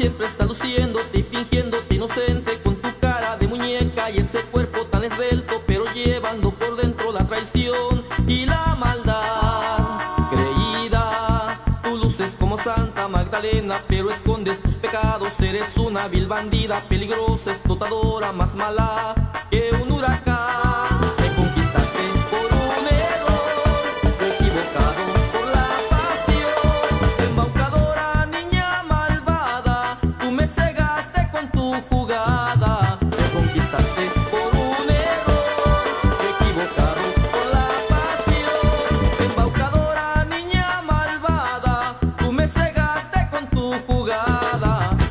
siempre está luciéndote y fingiéndote inocente con tu cara de muñeca y ese cuerpo tan esbelto, llevando por dentro la traición y la maldad. Creída, tú luces como Santa Magdalena, pero escondes tus pecados, eres una vil bandida, peligrosa, explotadora, más mala que un huracán.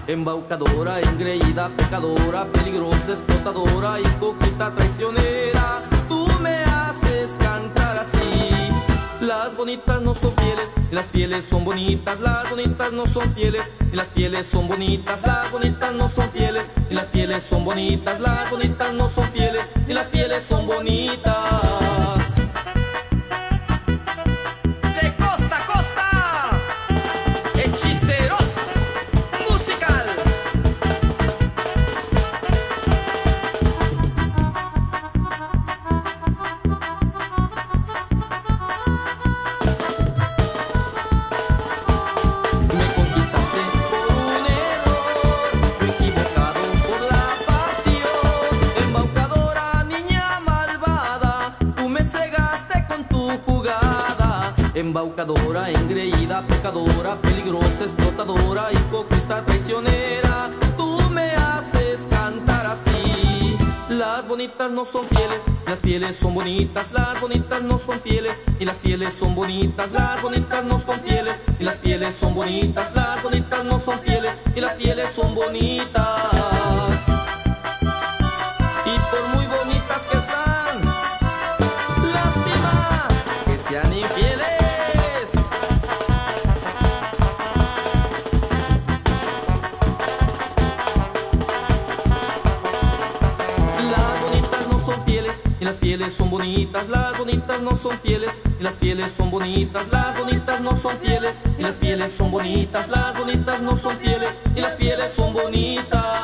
Embaucadora, engreída, pecadora, peligrosa, explotadora, hipócrita, traicionera, tú me haces cantar así. Las bonitas no son fieles, y las fieles son bonitas, las bonitas no son fieles, y las fieles son bonitas, las bonitas no son fieles, y las fieles son bonitas, las bonitas no son fieles, y las fieles son bonitas. Embaucadora, engreída, pecadora, peligrosa, explotadora, hipócrita, traicionera. Tú me haces cantar así. Las bonitas no son fieles, las fieles son bonitas, las bonitas no son fieles, y las fieles son bonitas, las bonitas no son fieles, y las fieles son bonitas, las bonitas no son fieles, y las fieles son bonitas. Fieles son bonitas, las bonitas no son fieles, y las fieles son bonitas, las bonitas no son fieles, y las fieles son bonitas, las bonitas no son fieles, y las fieles son bonitas.